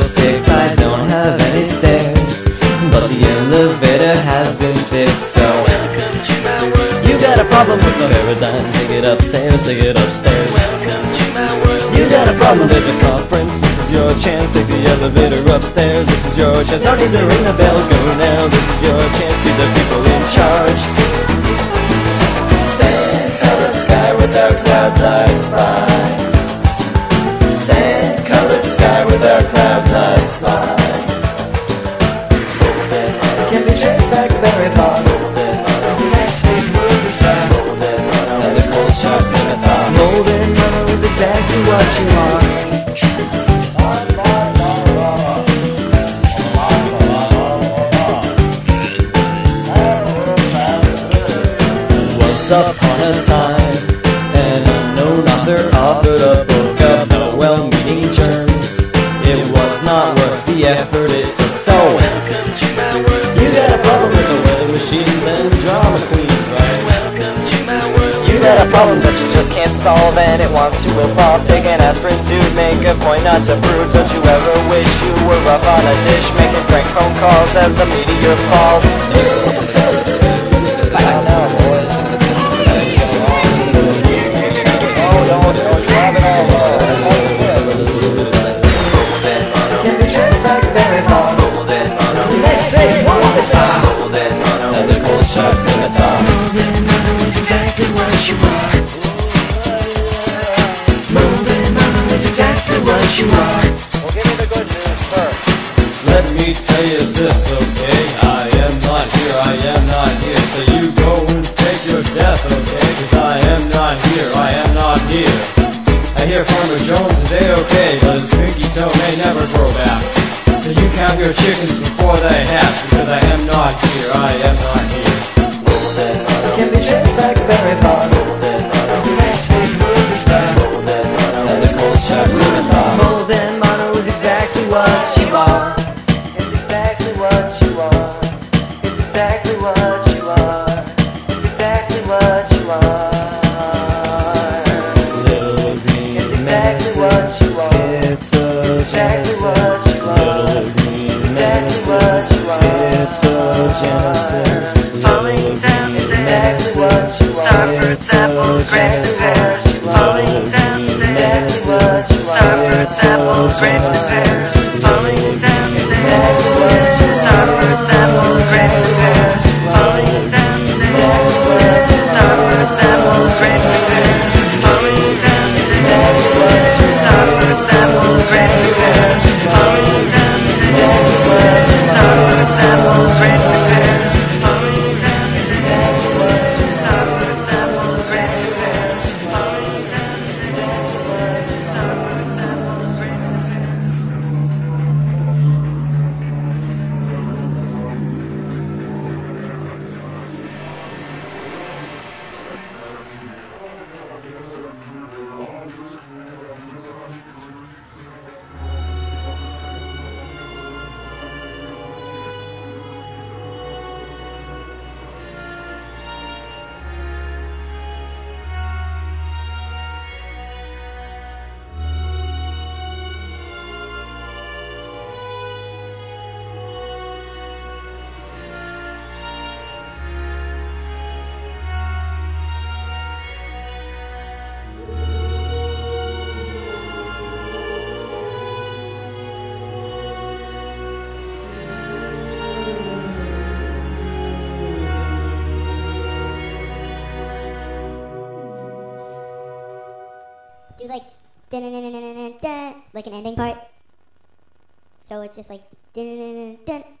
sticks. I don't have any stairs, but the elevator has been fixed. So Welcome to my world. you got a problem with the paradigm? Take it upstairs, take it upstairs. Welcome to my world. You got a problem with the conference? This is your chance. Take the elevator upstairs. This is your chance. No need to ring the bell. Go now. This is your chance. See the people in exactly what you are. Once upon a time, an unknown author authored a book about well-meaning germs. It was not worth the effort it took. So Welcome to my world. you got a problem with the weather machines and drama queens, got a problem that you just can't solve and it wants to evolve. Take an aspirin to make a point, not to prove. Don't you ever wish you were up on a dish making prank phone calls as the meteor falls? I know, boy. Oh, don't, don't drive it all Can be traced back very far. Next day, one of the star. As a cold sharp scimitar. A-okay, but his pinky toe may never grow back. So you count your chickens before they hatch, because I am not here, I am not here. Can be traced back very far. Schizogenesis. Falling downstairs. Starfruits, apples, grapes, and pears. Falling downstairs. Starfruits, apples, grapes, and pears. Falling downstairs. Starfruits, apples, grapes, and pears. Falling downstairs. Starfruits, apples, grapes, and pears. Apples, grapes, and like dun dun dun dun, like an ending part. So it's just like dun dun dun dun